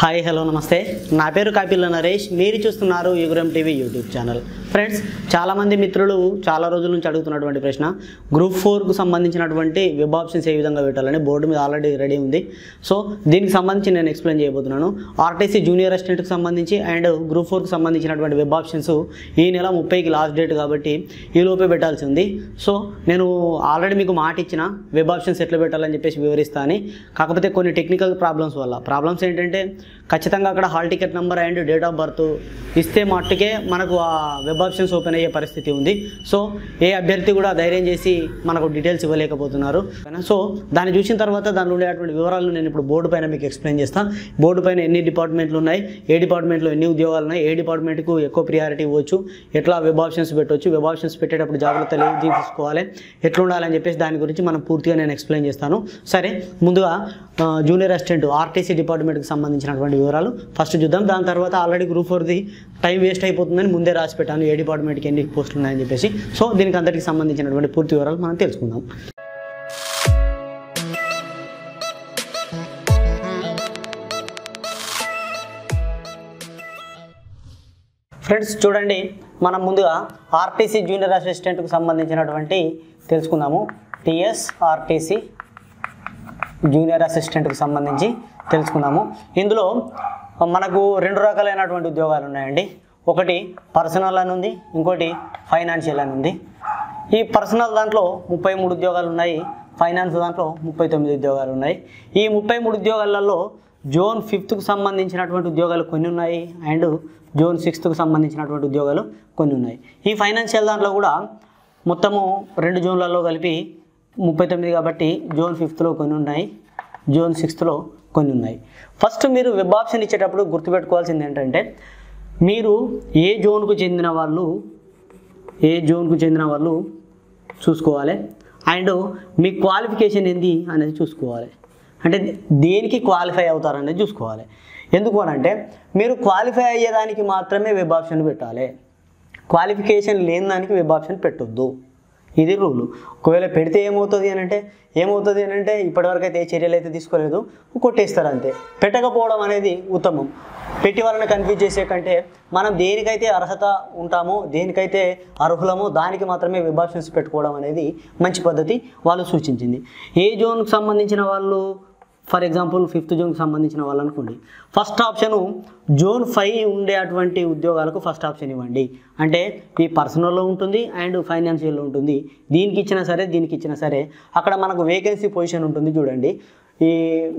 Hi hello నమస్తే. నా పేరు కాపిల్ల నరేష్. మీరు చూస్తున్నారు యుగురం టీవీ యూట్యూబ్ ఛానల్. ఫ్రెండ్స్ చాలామంది మిత్రులు చాలా రోజుల నుంచి అడుగుతున్నటువంటి ప్రశ్న గ్రూప్ ఫోర్కు సంబంధించినటువంటి వెబ్ ఆప్షన్స్ ఏ విధంగా పెట్టాలని బోర్డు మీద ఆల్రెడీ రెడీ ఉంది. సో దీనికి సంబంధించి నేను ఎక్స్ప్లెయిన్ చేయబోతున్నాను. ఆర్టీసీ జూనియర్ అసిస్టెంట్కి సంబంధించి అండ్ గ్రూప్ ఫోర్కి సంబంధించినటువంటి వెబ్ ఆప్షన్స్ ఈ నెల ముప్పైకి లాస్ట్ డేట్ కాబట్టి ఈ లోపే పెట్టాల్సి ఉంది. సో నేను ఆల్రెడీ మీకు మాట ఇచ్చిన వెబ్ ఆప్షన్స్ ఎట్లా పెట్టాలని చెప్పేసి వివరిస్తా అని. కాకపోతే కొన్ని టెక్నికల్ ప్రాబ్లమ్స్ వల్ల. ప్రాబ్లమ్స్ ఏంటంటే ఖచ్చితంగా అక్కడ hall ticket number and date of birth ఇస్తే మట్టుకే మనకు ఆ వెబ్ ఆప్షన్స్ ఓపెన్ అయ్యే పరిస్థితి ఉంది. సో ఏ అభ్యర్థి కూడా ధైర్యం చేసి మనకు డీటెయిల్స్ ఇవ్వలేకపోతున్నారు. సో దాన్ని చూసిన తర్వాత దానిలో ఉండేటువంటి వివరాలను నేను ఇప్పుడు బోర్డు పైన మీకు ఎక్స్ప్లెయిన్ చేస్తాను బోర్డు పైన ఎన్ని డిపార్ట్మెంట్లు ఉన్నాయి? ఏ డిపార్ట్మెంట్లో ఎన్ని ఉద్యోగాలు ఉన్నాయి? ఏ డిపార్ట్మెంట్కు ఎక్కువ ప్రియారిటీ ఇవ్వచ్చు? ఎట్లా వెబ్ ఆప్షన్స్ పెట్టవచ్చు వెబ్ ఆప్షన్స్ పెట్టేటప్పుడు జాగ్రత్తలు ఏది తీసుకోవాలి? ఎట్లా ఉండాలని చెప్పేసి దాని గురించి మనం పూర్తిగా నేను ఎక్స్ప్లెయిన్ చేస్తాను. సరే ముందుగా జూనియర్ అసిస్టెంట్ ఆర్టీసీ డిపార్ట్మెంట్కి సంబంధించినటువంటి వివరాలు. ఫస్ట్ చూద్దాం. దాని తర్వాత ఆల్రెడీ గ్రూప్ ఫోర్ది టైం వేస్ట్ అయిపోతుందని ముందే రాసి పెట్టాను. ఏ డిపార్ట్మెంట్కి ఎన్ని పోస్టులు ఉన్నాయని చెప్పేసి. సో దీనికి అందరికీ సంబంధించినటువంటి పూర్తి వివరాలు మనం తెలుసుకుందాం. ఫ్రెండ్స్ చూడండి మనం ముందుగా ఆర్టీసీ జూనియర్ అసిస్టెంట్కి సంబంధించినటువంటి తెలుసుకుందాము. టిఎస్ ఆర్టీసీ జూనియర్ అసిస్టెంట్కి సంబంధించి తెలుసుకుందాము. ఇందులో మనకు రెండు రకాలైనటువంటి ఉద్యోగాలు ఉన్నాయండి. ఒకటి పర్సనల్ అని ఉంది ఇంకోటి ఫైనాన్షియల్ అని ఉంది. ఈ పర్సనల్ దాంట్లో ముప్పై మూడు ఉద్యోగాలు ఉన్నాయి ఫైనాన్స్ దాంట్లో ముప్పై తొమ్మిది ఉద్యోగాలు ఉన్నాయి. ఈ ముప్పై మూడు ఉద్యోగాలలో జోన్ ఫిఫ్త్కు సంబంధించినటువంటి ఉద్యోగాలు కొన్ని ఉన్నాయి అండ్ జోన్ సిక్స్త్కు సంబంధించినటువంటి ఉద్యోగాలు కొన్ని ఉన్నాయి. ఈ ఫైనాన్షియల్ దాంట్లో కూడా మొత్తము రెండు జోన్లలో కలిపి ముప్పై తొమ్మిది కాబట్టి జోన్ ఫిఫ్త్లో కొన్ని ఉన్నాయి జోన్ సిక్స్త్లో కొన్ని ఉన్నాయి. ఫస్ట్ మీరు వెబ్ ఆప్షన్ ఇచ్చేటప్పుడు గుర్తుపెట్టుకోవాల్సింది ఏంటంటే మీరు ఏ జోన్కు చెందిన వాళ్ళు ఏ జోన్కు చెందిన వాళ్ళు చూసుకోవాలి. అండ్ మీ క్వాలిఫికేషన్ ఏంది అనేది చూసుకోవాలి. అంటే దేనికి క్వాలిఫై అవుతారనేది చూసుకోవాలి. ఎందుకు అని అంటే మీరు క్వాలిఫై అయ్యేదానికి మాత్రమే వెబ్ ఆప్షన్ పెట్టాలి. క్వాలిఫికేషన్ లేని దానికి వెబ్ ఆప్షన్ పెట్టొద్దు. ఇది రూలు. ఒకవేళ పెడితే ఏమవుతుంది అని అంటే ఏమవుతుంది అని అంటే ఇప్పటివరకు అయితే ఏ చర్యలు అయితే తీసుకోలేదు కొట్టేస్తారు అంతే. పెట్టకపోవడం అనేది ఉత్తమం. పెట్టి వాళ్ళని కన్ఫ్యూజ్ చేసే కంటే మనం దేనికైతే అర్హత ఉంటామో దేనికైతే అర్హులమో దానికి మాత్రమే విభాషన్స్ పెట్టుకోవడం అనేది మంచి పద్ధతి వాళ్ళు సూచించింది. ఏ జోన్కి సంబంధించిన వాళ్ళు ఫర్ ఎగ్జాంపుల్ ఫిఫ్త్ జోన్కి సంబంధించిన వాళ్ళు అనుకోండి. ఫస్ట్ ఆప్షను జోన్ ఫైవ్ ఉండే అటువంటి ఉద్యోగాలకు ఫస్ట్ ఆప్షన్ ఇవ్వండి. అంటే ఈ పర్సనల్లో ఉంటుంది అండ్ ఫైనాన్షియల్లో ఉంటుంది. దీనికి ఇచ్చినా సరే దీనికి ఇచ్చినా సరే. అక్కడ మనకు వేకెన్సీ పొజిషన్ ఉంటుంది చూడండి. ఈ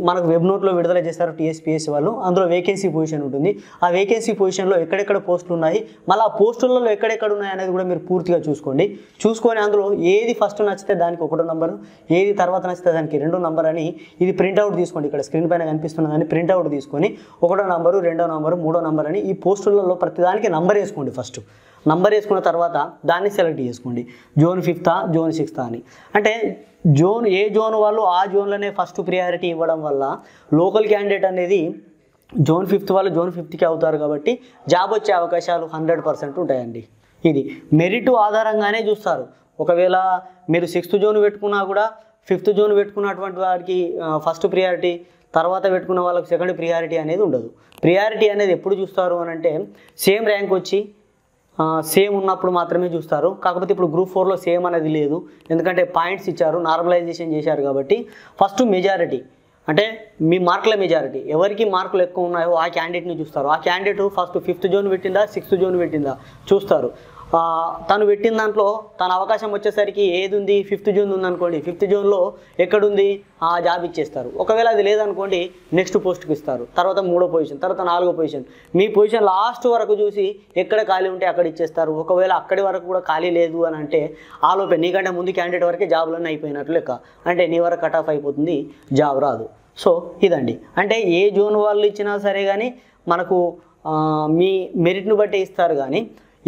మనకు వెబ్ నోట్లో విడుదల చేస్తారు టీఎస్పీఎస్సీ వాళ్ళు. అందులో వేకెన్సీ పొజిషన్ ఉంటుంది. ఆ వేకెన్సీ పొజిషన్లో ఎక్కడెక్కడ పోస్టులు ఉన్నాయి? మళ్ళీ ఆ పోస్టులలో ఎక్కడెక్కడ ఉన్నాయి అనేది కూడా మీరు పూర్తిగా చూసుకోండి. చూసుకొని అందులో ఏది ఫస్ట్ నచ్చితే దానికి ఒకటో నంబరు ఏది తర్వాత నచ్చితే దానికి రెండో నంబర్ అని ఇది ప్రింట్అవుట్ తీసుకోండి. ఇక్కడ స్క్రీన్ పైన కనిపిస్తున్నదని ప్రింట్అవుట్ తీసుకొని ఒకటో నంబరు రెండో నంబరు మూడో నంబర్ అని ఈ పోస్టులలో ప్రతిదానికి నంబర్ వేసుకోండి ఫస్ట్ నంబర్ వేసుకున్న తర్వాత దాన్ని సెలెక్ట్ చేసుకోండి. జోన్ ఫిఫ్తా జోన్ సిక్స్తా అని. అంటే జోన్ ఏ జోన్ వాళ్ళు ఆ జోన్లోనే ఫస్ట్ ప్రియారిటీ ఇవ్వడం వల్ల లోకల్ క్యాండిడేట్ అనేది జోన్ ఫిఫ్త్ వాళ్ళు జోన్ ఫిఫ్త్కి అవుతారు కాబట్టి జాబ్ వచ్చే అవకాశాలు హండ్రెడ్ పర్సెంట్ ఉంటాయండి. ఇది మెరిట్ ఆధారంగానే చూస్తారు. ఒకవేళ మీరు సిక్స్త్ జోన్ పెట్టుకున్నా కూడా ఫిఫ్త్ జోన్ పెట్టుకున్నటువంటి వారికి ఫస్ట్ ప్రియారిటీ తర్వాత పెట్టుకున్న వాళ్ళకి సెకండ్ ప్రియారిటీ అనేది ఉండదు. ప్రియారిటీ అనేది ఎప్పుడు చూస్తారు అని అంటే సేమ్ ర్యాంక్ వచ్చి సేమ్ ఉన్నప్పుడు మాత్రమే చూస్తారు. కాకపోతే ఇప్పుడు గ్రూప్ ఫోర్లో సేమ్ అనేది లేదు. ఎందుకంటే పాయింట్స్ ఇచ్చారు నార్మలైజేషన్ చేశారు కాబట్టి ఫస్ట్ మెజారిటీ అంటే మీ మార్కుల మెజారిటీ ఎవరికి మార్కులు ఎక్కువ ఉన్నాయో ఆ క్యాండిడేట్ని చూస్తారు. ఆ క్యాండిడేట్ ఫస్ట్ ఫిఫ్త్ జోన్ పెట్టిందా సిక్స్త్ జోన్ పెట్టిందా? చూస్తారు. తను పెట్టిన దాంట్లో తన అవకాశం వచ్చేసరికి ఏది ఉంది? ఫిఫ్త్ జోన్ ఉందనుకోండి. ఫిఫ్త్ జోన్లో ఎక్కడుంది? ఆ జాబ్ ఇచ్చేస్తారు. ఒకవేళ అది లేదనుకోండి నెక్స్ట్ పోస్ట్కి ఇస్తారు. తర్వాత మూడో పొజిషన్ తర్వాత నాలుగో పొజిషన్ మీ పొజిషన్ లాస్ట్ వరకు చూసి ఎక్కడ ఖాళీ ఉంటే అక్కడ ఇచ్చేస్తారు. ఒకవేళ అక్కడి వరకు కూడా ఖాళీ లేదు అని అంటే ఆలోపే నీకంటే ముందు క్యాండిడేట్ వరకే జాబ్లన్నీ అయిపోయినట్లు లెక్క. అంటే నీ వరకు కట్ ఆఫ్ అయిపోతుంది జాబ్ రాదు. సో ఇదండి. అంటే ఏ జోన్ వాళ్ళు ఇచ్చినా సరే కానీ మనకు మీ మెరిట్ను బట్టి ఇస్తారు కానీ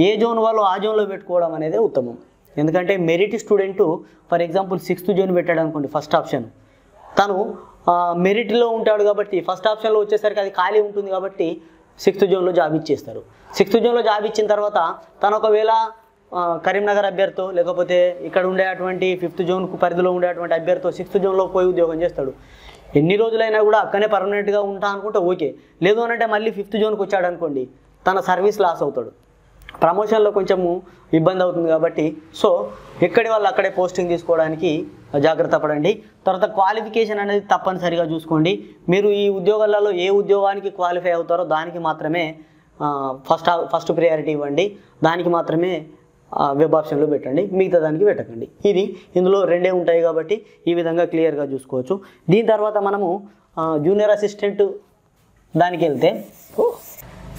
ఏ జోన్ వాళ్ళు ఆ జోన్లో పెట్టుకోవడం అనేది ఉత్తమం. ఎందుకంటే merit student for example sixth zone పెట్టాడు అనుకోండి ఫస్ట్ ఆప్షన్. తను మెరిట్లో ఉంటాడు కాబట్టి ఫస్ట్ ఆప్షన్లో వచ్చేసరికి అది ఖాళీ ఉంటుంది కాబట్టి సిక్స్త్ జోన్లో జాబ్ ఇచ్చేస్తారు. సిక్స్త్ జోన్లో జాబ్ ఇచ్చిన తర్వాత తను ఒకవేళ కరీంనగర్ అభ్యర్థితో లేకపోతే ఇక్కడ ఉండేటువంటి ఫిఫ్త్ జోన్కు పరిధిలో ఉండేటువంటి అభ్యర్థితో సిక్స్త్ జోన్లో పోయి ఉద్యోగం చేస్తాడు. ఎన్ని రోజులైనా కూడా అక్కనే పర్మనెంట్గా ఉంటా అనుకుంటే ఓకే. లేదు అని అంటే మళ్ళీ ఫిఫ్త్ జోన్కి వచ్చాడు అనుకోండి తన సర్వీస్ లాస్ అవుతాడు. ప్రమోషన్లో కొంచెము ఇబ్బంది అవుతుంది కాబట్టి సో ఎక్కడి వాళ్ళు అక్కడే పోస్టింగ్ తీసుకోవడానికి జాగ్రత్త పడండి. తర్వాత క్వాలిఫికేషన్ అనేది తప్పనిసరిగా చూసుకోండి. మీరు ఈ ఉద్యోగాలలో ఏ ఉద్యోగానికి క్వాలిఫై అవుతారో దానికి మాత్రమే ఫస్ట్ ఫస్ట్ ప్రియారిటీ ఇవ్వండి. దానికి మాత్రమే వెబ్ ఆప్షన్లో పెట్టండి. మిగతా దానికి పెట్టకండి. ఇది ఇందులో రెండే ఉంటాయి కాబట్టి ఈ విధంగా క్లియర్గా చూసుకోవచ్చు. దీని తర్వాత మనము జూనియర్ అసిస్టెంట్ దానికి వెళ్తే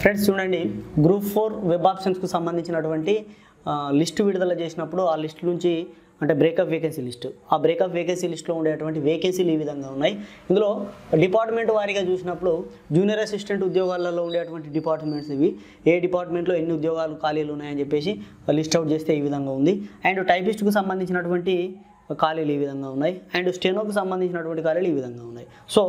ఫ్రెండ్స్ చూడండి గ్రూప్ ఫోర్ వెబ్ ఆప్షన్స్కు సంబంధించినటువంటి లిస్టు విడుదల చేసినప్పుడు ఆ లిస్ట్ నుంచి అంటే బ్రేకప్ వేకెన్సీ లిస్ట్. ఆ బ్రేకప్ వేకెన్సీ లిస్ట్లో ఉండేటువంటి వేకెన్సీలు ఈ విధంగా ఉన్నాయి. ఇందులో డిపార్ట్మెంట్ వారీగా చూసినప్పుడు జూనియర్ అసిస్టెంట్ ఉద్యోగాలలో ఉండేటువంటి డిపార్ట్మెంట్స్ ఇవి. ఏ డిపార్ట్మెంట్లో ఎన్ని ఉద్యోగాలు ఖాళీలు ఉన్నాయని చెప్పేసి లిస్ట్ అవుట్ చేస్తే ఈ విధంగా ఉంది. అండ్ టైపిస్ట్కు సంబంధించినటువంటి ఖాళీలు ఈ విధంగా ఉన్నాయి. అండ్ స్టెనోకి సంబంధించినటువంటి ఖాళీలు ఈ విధంగా ఉన్నాయి. సో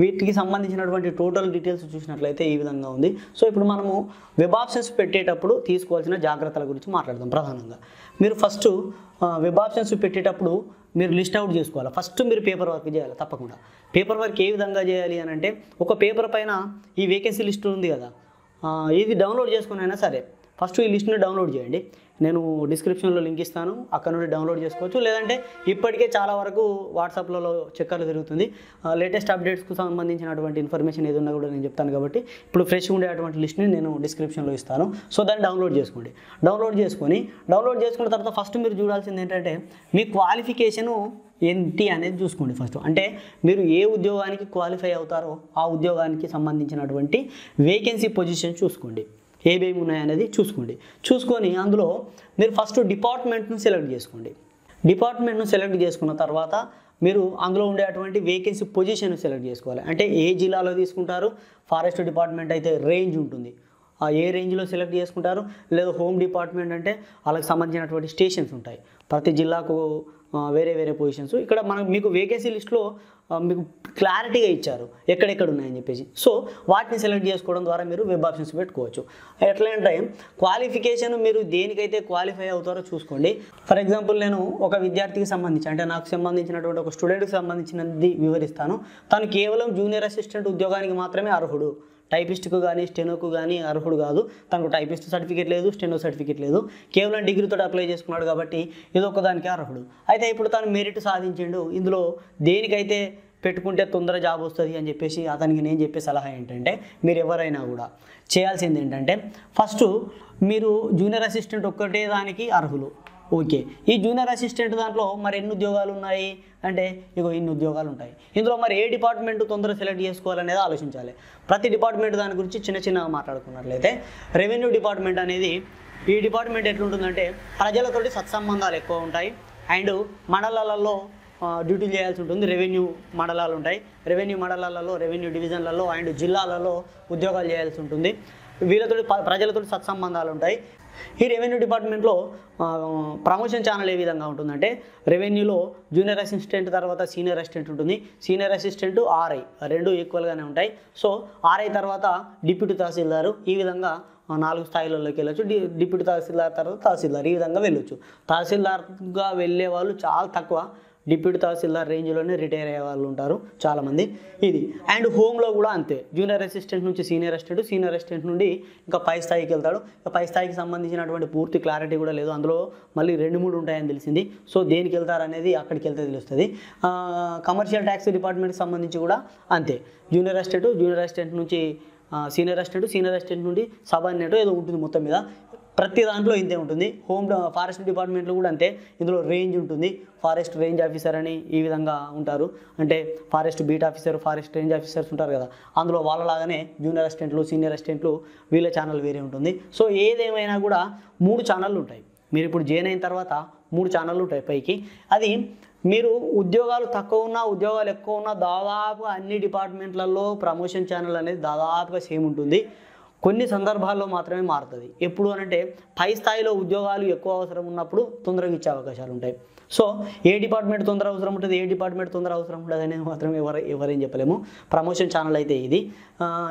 వీటికి సంబంధించినటువంటి టోటల్ డీటెయిల్స్ చూసినట్లయితే ఈ విధంగా ఉంది. సో ఇప్పుడు మనము వెబ్ ఆప్షన్స్ పెట్టేటప్పుడు తీసుకోవాల్సిన జాగ్రత్తల గురించి మాట్లాడదాం ప్రధానంగా. మీరు ఫస్ట్ వెబ్ ఆప్షన్స్ పెట్టేటప్పుడు మీరు లిస్ట్ అవుట్ చేసుకోవాలి. ఫస్ట్ మీరు పేపర్ వర్క్ చేయాలి తప్పకుండా. పేపర్ వర్క్ ఏ విధంగా చేయాలి అని అంటే ఒక పేపర్ పైన ఈ వేకెన్సీ లిస్ట్ ఉంది కదా. ఇది డౌన్లోడ్ చేసుకుని అయినా సరే ఫస్ట్ ఈ లిస్ట్ని డౌన్లోడ్ చేయండి. నేను డిస్క్రిప్షన్లో లింక్ ఇస్తాను. అక్కడ నుండి డౌన్లోడ్ చేసుకోవచ్చు. లేదంటే ఇప్పటికే చాలా వరకు వాట్సాప్లలో చక్కర్లు తిరుగుతుంది. లేటెస్ట్ అప్డేట్స్కు సంబంధించినటువంటి ఇన్ఫర్మేషన్ ఏదన్నా కూడా నేను చెప్తాను కాబట్టి ఇప్పుడు ఫ్రెష్గా ఉండేటువంటి లిస్ట్ని నేను డిస్క్రిప్షన్లో ఇస్తాను. సో దాన్ని డౌన్లోడ్ చేసుకోండి. డౌన్లోడ్ చేసుకొని డౌన్లోడ్ చేసుకున్న తర్వాత ఫస్ట్ మీరు చూడాల్సింది ఏంటంటే మీ క్వాలిఫికేషను ఏంటి అనేది చూసుకోండి ఫస్ట్. అంటే మీరు ఏ ఉద్యోగానికి క్వాలిఫై అవుతారో ఆ ఉద్యోగానికి సంబంధించినటువంటి వేకెన్సీ పొజిషన్ చూసుకోండి. ఏవేమి ఉన్నాయనేది చూసుకోండి. చూసుకొని అందులో మీరు ఫస్ట్ డిపార్ట్మెంట్ను సెలెక్ట్ చేసుకోండి. డిపార్ట్మెంట్ను సెలెక్ట్ చేసుకున్న తర్వాత మీరు అందులో ఉండేటువంటి వేకెన్సీ పొజిషన్ సెలెక్ట్ చేసుకోవాలి. అంటే ఏ జిల్లాలో తీసుకుంటారు? ఫారెస్ట్ డిపార్ట్మెంట్ అయితే రేంజ్ ఉంటుంది. ఆ ఏ రేంజ్లో సెలెక్ట్ చేసుకుంటారు? లేదా హోమ్ డిపార్ట్మెంట్ అంటే వాళ్ళకి సంబంధించినటువంటి స్టేషన్స్ ఉంటాయి. ప్రతి జిల్లాకు వేరే వేరే పొజిషన్స్ ఇక్కడ మనం మీకు వేకెన్సీ లిస్ట్లో మీకు క్లారిటీగా ఇచ్చారు. ఎక్కడెక్కడ ఉన్నాయని చెప్పేసి. సో వాటిని సెలెక్ట్ చేసుకోవడం ద్వారా మీరు వెబ్ ఆప్షన్స్ పెట్టుకోవచ్చు. ఎట్లంటే క్వాలిఫికేషన్ మీరు దేనికైతే క్వాలిఫై అవుతారో చూసుకోండి. ఫర్ ఎగ్జాంపుల్ నేను ఒక విద్యార్థికి సంబంధించి అంటే నాకు సంబంధించినటువంటి ఒక స్టూడెంట్కి సంబంధించినది వివరిస్తాను. తను కేవలం జూనియర్ అసిస్టెంట్ ఉద్యోగానికి మాత్రమే అర్హుడు. టైపిస్ట్కు కానీ స్టెనోకు కానీ అర్హుడు కాదు. తనకు టైపిస్ట్ సర్టిఫికేట్ లేదు స్టెనో సర్టిఫికేట్ లేదు. కేవలం డిగ్రీతో అప్లై చేసుకున్నాడు కాబట్టి ఇది ఒక్కదానికి అర్హుడు. అయితే ఇప్పుడు తను మెరిట్ సాధించిండు. ఇందులో దేనికైతే పెట్టుకుంటే తొందర జాబ్ వస్తుంది అని చెప్పేసి అతనికి నేను చెప్పే సలహా ఏంటంటే మీరు ఎవరైనా కూడా చేయాల్సింది ఏంటంటే ఫస్ట్ మీరు జూనియర్ అసిస్టెంట్ ఒక్కటే దానికి అర్హులు. ఓకే. ఈ జూనియర్ అసిస్టెంట్ దాంట్లో మరి ఎన్ని ఉద్యోగాలు ఉన్నాయి? అంటే ఇగో ఇన్ని ఉద్యోగాలు ఉంటాయి. ఇందులో మరి ఏ డిపార్ట్మెంట్ తొందరగా సెలెక్ట్ చేసుకోవాలనేది ఆలోచించాలి. ప్రతి డిపార్ట్మెంట్ దాని గురించి చిన్న చిన్నగా మాట్లాడుకున్నట్లయితే రెవెన్యూ డిపార్ట్మెంట్ అనేది ఈ డిపార్ట్మెంట్ ఎట్లుంటుందంటే ప్రజలతోటి సత్సంబంధాలు ఎక్కువ ఉంటాయి. అండ్ మండలాలలో డ్యూటీ డ్యూటీలు చేయాల్సి ఉంటుంది. రెవెన్యూ మండలాలు ఉంటాయి. రెవెన్యూ మండలాలలో రెవెన్యూ డివిజన్లలో అండ్ జిల్లాలలో ఉద్యోగాలు చేయాల్సి ఉంటుంది. వీళ్ళతో ప్రజలతో సత్సంబంధాలు ఉంటాయి. ఈ రెవెన్యూ డిపార్ట్మెంట్లో ప్రమోషన్ ఛానల్ ఏ విధంగా ఉంటుందంటే రెవెన్యూలో జూనియర్ అసిస్టెంట్ తర్వాత సీనియర్ అసిస్టెంట్ ఉంటుంది. సీనియర్ అసిస్టెంట్ ఆర్ఐ రెండు ఈక్వల్గానే ఉంటాయి. సో ఆర్ఐ తర్వాత డిప్యూటీ తహసీల్దారు ఈ విధంగా నాలుగు స్థాయిలలోకి వెళ్ళొచ్చు. డి డిప్యూటీ తహసీల్దార్ తర్వాత తహసీల్దార్ ఈ విధంగా వెళ్ళొచ్చు. తహసీల్దార్గా వెళ్ళే వాళ్ళు చాలా తక్కువ. డిప్యూటీ తహసీల్దార్ రేంజ్లోనే రిటైర్ అయ్యే వాళ్ళు ఉంటారు చాలామంది. ఇది. అండ్ హోమ్లో కూడా అంతే. జూనియర్ అసిస్టెంట్ నుంచి సీనియర్ అసిస్టెంట్ సీనియర్ అసిస్టెంట్ నుండి ఇంకా పై స్థాయికి వెళ్తాడు. పై స్థాయికి సంబంధించినటువంటి పూర్తి క్లారిటీ కూడా లేదు. అందులో మళ్ళీ రెండు మూడు ఉంటాయని తెలిసింది. సో దేనికి వెళ్తారు అనేది అక్కడికి వెళ్తే తెలుస్తుంది. కమర్షియల్ ట్యాక్స్ డిపార్ట్మెంట్కి సంబంధించి కూడా అంతే. జూనియర్ అసిస్టెంట్ జూనియర్ అసిస్టెంట్ నుంచి సీనియర్ అసిస్టెంట్ సీనియర్ అసిస్టెంట్ నుండి సబార్డినేట్ ఏదో ఉంటుంది మొత్తం మీద. ప్రతి దాంట్లో ఇంతే ఉంటుంది. హోమ్ ఫారెస్ట్ డిపార్ట్మెంట్లో కూడా అంతే. ఇందులో రేంజ్ ఉంటుంది. ఫారెస్ట్ రేంజ్ ఆఫీసర్ అని ఈ విధంగా ఉంటారు. అంటే forest beat officer forest range officers ఉంటారు కదా. అందులో వాళ్ళలాగానే జూనియర్ అసిస్టెంట్లు సీనియర్ అసిస్టెంట్లు వీళ్ళ ఛానల్ వేరే ఉంటుంది. సో ఏదేమైనా కూడా మూడు ఛానళ్ళు ఉంటాయి. మీరు ఇప్పుడు జాయిన్ అయిన తర్వాత మూడు ఛానళ్ళు ఉంటాయి పైకి. అది మీరు ఉద్యోగాలు తక్కువ ఉన్నా ఉద్యోగాలు ఎక్కువ ఉన్నా దాదాపు అన్ని డిపార్ట్మెంట్లలో ప్రమోషన్ ఛానల్ అనేది దాదాపుగా సేమ్ ఉంటుంది. కొన్ని సందర్భాల్లో మాత్రమే మారుతుంది. ఎప్పుడు అనంటే పై స్థాయిలో ఉద్యోగాలు ఎక్కువ అవసరం ఉన్నప్పుడు తొందరగా ఇచ్చే అవకాశాలు ఉంటాయి. సో ఏ డిపార్ట్మెంట్ తొందర అవసరం ఉంటుంది ఏ డిపార్ట్మెంట్ తొందర అవసరం ఉంటుంది అనేది మాత్రం ఎవరు ఎవరేం చెప్పలేము. ప్రమోషన్ ఛానల్ అయితే ఇది.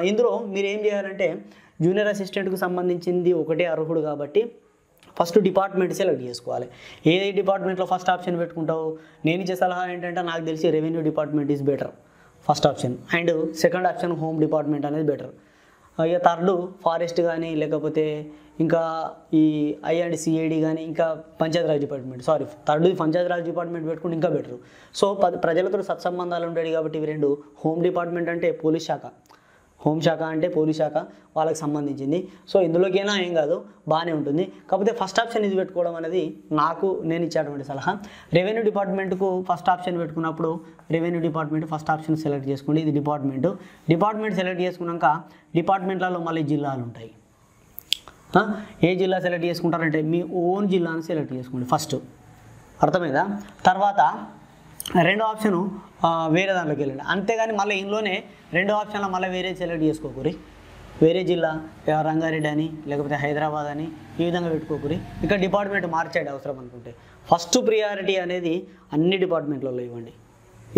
ఇందులో మీరు ఏం చేయాలంటే జూనియర్ అసిస్టెంట్కి సంబంధించింది ఒకటే అర్హుడు కాబట్టి ఫస్ట్ డిపార్ట్మెంట్ సెలెక్ట్ చేసుకోవాలి. ఏ డిపార్ట్మెంట్లో ఫస్ట్ ఆప్షన్ పెట్టుకుంటావు? నేను ఇచ్చే సలహా ఏంటంటే నాకు తెలిసి revenue department is better. First option. And second option home department అనేది బెటర్. ఇక థర్డ్ ఫారెస్ట్ కానీ లేకపోతే ఇంకా ఈ ఐఆర్డి సిఐడి కానీ ఇంకా Panchayati Raj department. Sorry third Panchayati Raj department పెట్టుకుంటే ఇంకా బెటర్. సో ప్రజలతో సత్సంబంధాలు ఉండేవి కాబట్టి ఇవి రెండు. హోమ్ డిపార్ట్మెంట్ అంటే పోలీస్ శాఖ. హోంశాఖ శాఖ అంటే పోలీస్ శాఖ వాళ్ళకి సంబంధించింది. సో ఇందులోకైనా ఏం కాదు బాగానే ఉంటుంది. కాకపోతే ఫస్ట్ ఆప్షన్ ఇది పెట్టుకోవడం అనేది నాకు నేను ఇచ్చేటువంటి సలహా. రెవెన్యూ డిపార్ట్మెంట్కు ఫస్ట్ ఆప్షన్ పెట్టుకున్నప్పుడు revenue department first option select చేసుకోండి. ఇది డిపార్ట్మెంట్. డిపార్ట్మెంట్ సెలెక్ట్ చేసుకున్నాక డిపార్ట్మెంట్లలో మళ్ళీ జిల్లాలు ఉంటాయి. ఏ జిల్లా సెలెక్ట్ చేసుకుంటారంటే మీ ఓన్ జిల్లాను సెలెక్ట్ చేసుకోండి ఫస్ట్. అర్థమైందా? తర్వాత రెండో ఆప్షను వేరే దాంట్లోకి వెళ్ళండి. అంతేగాని మళ్ళీ ఇందులోనే రెండు ఆప్షన్లో మళ్ళీ వేరే సెలెక్ట్ చేసుకోకూరి వేరే జిల్లా రంగారెడ్డి అని లేకపోతే హైదరాబాద్ అని ఈ విధంగా పెట్టుకోకూరి ఇక్కడ డిపార్ట్మెంట్ మార్చేయండి అవసరం అనుకుంటే. ఫస్ట్ ప్రియారిటీ అనేది అన్ని డిపార్ట్మెంట్లలో ఇవ్వండి.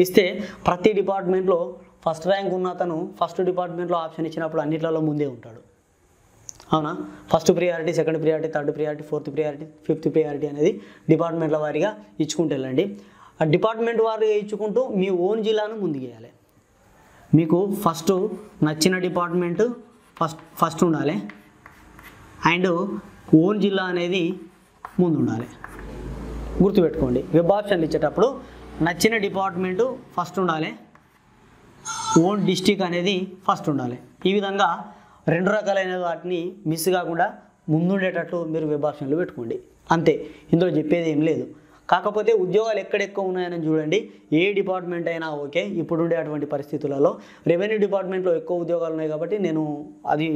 ఇస్తే ప్రతి డిపార్ట్మెంట్లో ఫస్ట్ ర్యాంక్ ఉన్న అతను ఫస్ట్ డిపార్ట్మెంట్లో ఆప్షన్ ఇచ్చినప్పుడు అన్నిట్లలో ముందే ఉంటాడు. అవునా? First priority second priority third priority fourth priority fifth priority అనేది డిపార్ట్మెంట్ల వారీగా ఇచ్చుకుంటూ వెళ్ళండి. డిపార్ట్మెంట్ వారు వేయించుకుంటూ మీ ఓన్ జిల్లాను ముందుకేయాలి మీకు ఫస్ట్ నచ్చిన డిపార్ట్మెంట్ ఫస్ట్ ఫస్ట్ ఉండాలి. అండ్ ఓన్ జిల్లా అనేది ముందు ఉండాలి. గుర్తుపెట్టుకోండి వెబ్ ఆప్షన్లు ఇచ్చేటప్పుడు నచ్చిన డిపార్ట్మెంటు ఫస్ట్ ఉండాలి. ఓన్ డిస్టిక్ అనేది ఫస్ట్ ఉండాలి. ఈ విధంగా రెండు రకాలైన వాటిని మిస్ కాకుండా ముందుండేటట్లు మీరు వెబ్ ఆప్షన్లు పెట్టుకోండి. అంతే ఇందులో చెప్పేది ఏం లేదు. కాకపోతే ఉద్యోగాలు ఎక్కడెక్కువ ఉన్నాయని చూడండి ఏ డిపార్ట్మెంట్ అయినా ఓకే ఇప్పుడుండే అటువంటి పరిస్థితులలో రెవెన్యూ డిపార్ట్మెంట్లో ఎక్కువ ఉద్యోగాలు ఉన్నాయి కాబట్టి నేను అది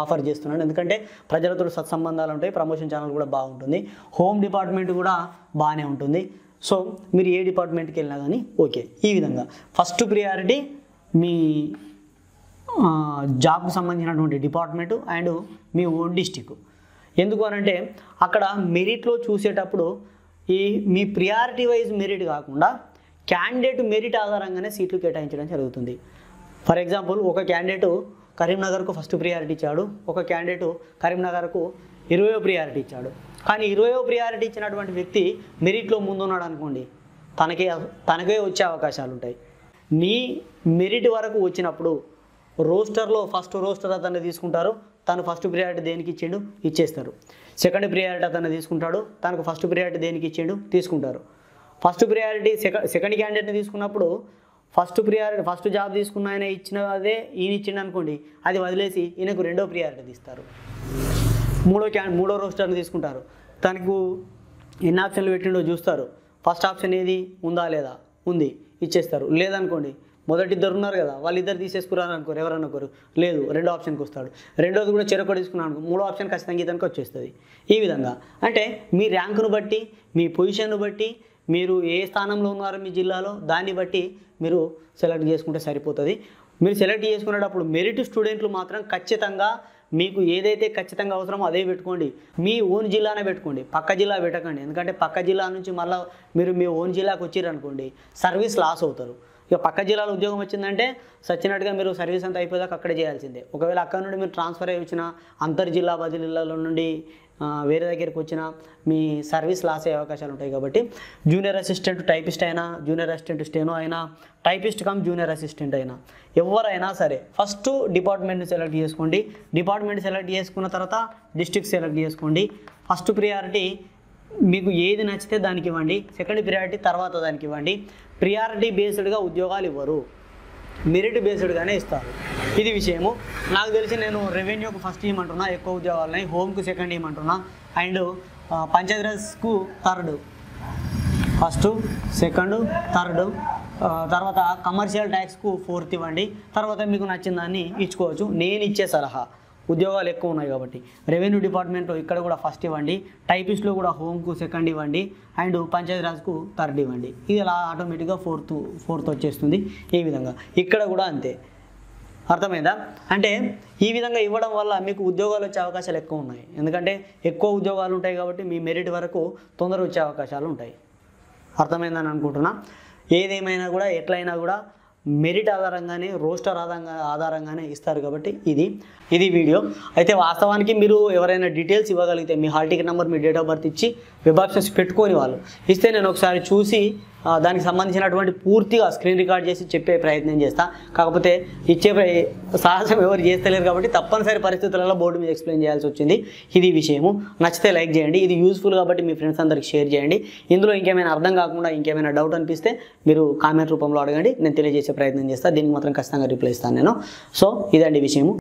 ఆఫర్ చేస్తున్నాను. ఎందుకంటే ప్రజలతో సత్సంబంధాలు ఉంటాయి ప్రమోషన్ ఛానల్ కూడా బాగుంటుంది హోమ్ డిపార్ట్మెంట్ కూడా బాగానే ఉంటుంది. సో మీరు ఏ డిపార్ట్మెంట్కి వెళ్ళినా కానీ ఓకే ఈ విధంగా. ఫస్ట్ ప్రియారిటీ మీ జాబ్కు సంబంధించినటువంటి డిపార్ట్మెంటు అండ్ మీ ఓన్ డిస్టిక్ ఎందుకు అనంటే అక్కడ మెరిట్లో చూసేటప్పుడు ఈ మీ ప్రియారిటీ వైజ్ మెరిట్ కాకుండా క్యాండిడేట్ మెరిట్ ఆధారంగానే సీట్లు కేటాయించడం జరుగుతుంది. ఫర్ ఎగ్జాంపుల్ ఒక క్యాండిడేట్ కరీంనగర్కు ఫస్ట్ ప్రియారిటీ ఇచ్చాడు ఒక క్యాండిడేట్ కరీంనగర్కు ఇరవయో ప్రియారిటీ ఇచ్చాడు. కానీ ఇరవయో ప్రియారిటీ ఇచ్చినటువంటి వ్యక్తి మెరిట్లో ముందున్నాడు అనుకోండి తనకే తనకే వచ్చే అవకాశాలు ఉంటాయి. నీ మెరిట్ వరకు వచ్చినప్పుడు రోస్టర్లో ఫస్ట్ రోస్టర్ అతన్ని తీసుకుంటారు తను ఫస్ట్ ప్రియారిటీ దేనికి ఇచ్చిండు? ఇచ్చేస్తారు. సెకండ్ ప్రియారిటీ అతను తీసుకుంటాడు తనకు ఫస్ట్ ప్రియారిటీ దేనికి ఇచ్చిండు? తీసుకుంటారు. ఫస్ట్ ప్రియారిటీ సెకండ్ సెకండ్ క్యాండిడేట్ని తీసుకున్నప్పుడు ఫస్ట్ ప్రియారిటీ ఫస్ట్ జాబ్ తీసుకున్న ఆయన ఇచ్చిన అదే ఈయన ఇచ్చిండు అనుకోండి అది వదిలేసి ఈయనకు రెండో ప్రియారిటీ ఇస్తారు మూడో క్యా మూడో రోస్టర్ని తీసుకుంటారు. తనకు ఎన్ని ఆప్షన్లు పెట్టిండో చూస్తారు. ఫస్ట్ ఆప్షన్ ఏది? ఉందా లేదా? ఉంది. ఇచ్చేస్తారు. లేదనుకోండి మొదటి ఇద్దరు ఉన్నారు కదా వాళ్ళిద్దరు తీసేసుకురాని అనుకోరు ఎవరన్నా ఒకరు. లేదు రెండో ఆప్షన్కి వస్తాడు. రెండోది కూడా చెరొకటి తీసుకున్నాను అనుకో మూడో ఆప్షన్ ఖచ్చితంగా ఇతనికి వచ్చేస్తుంది. ఈ విధంగా. అంటే మీ ర్యాంకును బట్టి మీ పొజిషన్ను బట్టి మీరు ఏ స్థానంలో ఉన్నారో మీ జిల్లాలో దాన్ని బట్టి మీరు సెలెక్ట్ చేసుకుంటే సరిపోతుంది. మీరు సెలెక్ట్ చేసుకునేటప్పుడు మెరిట్ స్టూడెంట్లు మాత్రం ఖచ్చితంగా మీకు ఏదైతే ఖచ్చితంగా అవసరమో అదే పెట్టుకోండి. మీ ఓన్ జిల్లానే పెట్టుకోండి. పక్క జిల్లా పెట్టకండి. ఎందుకంటే పక్క జిల్లా నుంచి మళ్ళీ మీరు మీ ఓన్ జిల్లాకు వచ్చారనుకోండి సర్వీస్ లాస్ అవుతారు. ఇక పక్క జిల్లాలో ఉద్యోగం వచ్చిందంటే సచ్చినట్టుగా మీరు సర్వీస్ అంతా అయిపోయాక అక్కడే చేయాల్సిందే. ఒకవేళ అక్కడ నుండి మీరు ట్రాన్స్ఫర్ అయ్యి వచ్చిన అంతర్ జిల్లా బదిలీలలో నుండి వేరే దగ్గరికి వచ్చిన మీ సర్వీస్ లాస్ అయ్యే అవకాశాలు ఉంటాయి కాబట్టి జూనియర్ అసిస్టెంట్ టైపిస్ట్ అయినా జూనియర్ అసిస్టెంట్ స్టెనో అయినా టైపిస్ట్ కమ్ జూనియర్ అసిస్టెంట్ అయినా ఎవరైనా సరే ఫస్ట్ డిపార్ట్మెంట్ని సెలెక్ట్ చేసుకోండి. డిపార్ట్మెంట్ సెలెక్ట్ చేసుకున్న తర్వాత డిస్ట్రిక్ట్ సెలెక్ట్ చేసుకోండి. ఫస్ట్ ప్రియారిటీ మీకు ఏది నచ్చితే దానికి ఇవ్వండి. సెకండ్ ప్రియారిటీ తర్వాత దానికి ఇవ్వండి. ప్రియారిటీ బేస్డ్గా ఉద్యోగాలు ఇవ్వరు. మెరిట్ బేస్డ్గానే ఇస్తారు. ఇది విషయము. నాకు తెలిసి నేను రెవెన్యూకి ఫస్ట్ ఇవ్వమంటున్నా ఎక్కువ ఉద్యోగాలని. హోమ్కు సెకండ్ ఇవ్వమంటున్నా అండ్ పంచాయతీరాజ్కు థర్డ్ ఫస్ట్ సెకండ్ థర్డ్ తర్వాత కమర్షియల్ ట్యాక్స్కు ఫోర్త్ ఇవ్వండి. తర్వాత మీకు నచ్చిన దాన్ని ఇచ్చుకోవచ్చు. నేను ఇచ్చే సలహా. ఉద్యోగాలు ఎక్కువ ఉన్నాయి కాబట్టి. రెవెన్యూ డిపార్ట్మెంట్లో ఇక్కడ కూడా ఫస్ట్ ఇవ్వండి. టైపిస్ట్లో కూడా హోమ్కు సెకండ్ ఇవ్వండి. అండ్ పంచాయతీరాజ్కు థర్డ్ ఇవ్వండి. ఇది అలా ఆటోమేటిక్గా ఫోర్త్ ఫోర్త్ వచ్చేస్తుంది ఈ విధంగా. ఇక్కడ కూడా అంతే. అర్థమైందా? అంటే ఈ విధంగా ఇవ్వడం వల్ల మీకు ఉద్యోగాలు వచ్చే అవకాశాలు ఎక్కువ ఉన్నాయి. ఎందుకంటే ఎక్కువ ఉద్యోగాలు ఉంటాయి కాబట్టి మీ మెరిట్ వరకు తొందరగా వచ్చే అవకాశాలు ఉంటాయి. అర్థమైందని అనుకుంటున్నా? ఏదేమైనా కూడా ఎట్లయినా కూడా మెరిట్ ఆధారంగానే రోస్టర్ ఆధారంగా ఆధారంగానే ఇస్తారు కాబట్టి ఇది ఇది వీడియో. అయితే వాస్తవానికి మీరు ఎవరైనా డీటెయిల్స్ ఇవ్వగలిగితే మీ హాల్ టికెట్ నెంబర్ మీ డేట్ ఆఫ్ బర్త్ ఇచ్చి వెబ్ ఆప్షన్స్ పెట్టుకొని వాళ్ళు ఇస్తే నేను ఒకసారి చూసి దానికి సంబంధించినటువంటి పూర్తిగా స్క్రీన్ రికార్డ్ చేసి చెప్పే ప్రయత్నం చేస్తా. కాకపోతే ఇచ్చే సాహసం ఎవరు చేస్తలేరు కాబట్టి తప్పనిసరి పరిస్థితులలో బోర్డు మీద ఎక్స్ప్లెయిన్ చేయాల్సి వచ్చింది. ఇది విషయము. నచ్చితే లైక్ చేయండి. ఇది యూస్ఫుల్ కాబట్టి మీ ఫ్రెండ్స్ అందరికి షేర్ చేయండి. ఇందులో ఇంకేమైనా అర్థం కాకుండా ఇంకేమైనా డౌట్ అనిపిస్తే మీరు కామెంట్ రూపంలో అడగండి. నేను తెలియజేసే ప్రయత్నం చేస్తాను దీనికి మాత్రం ఖచ్చితంగా రిప్లై ఇస్తాను నేను. సో ఇదండి విషయము.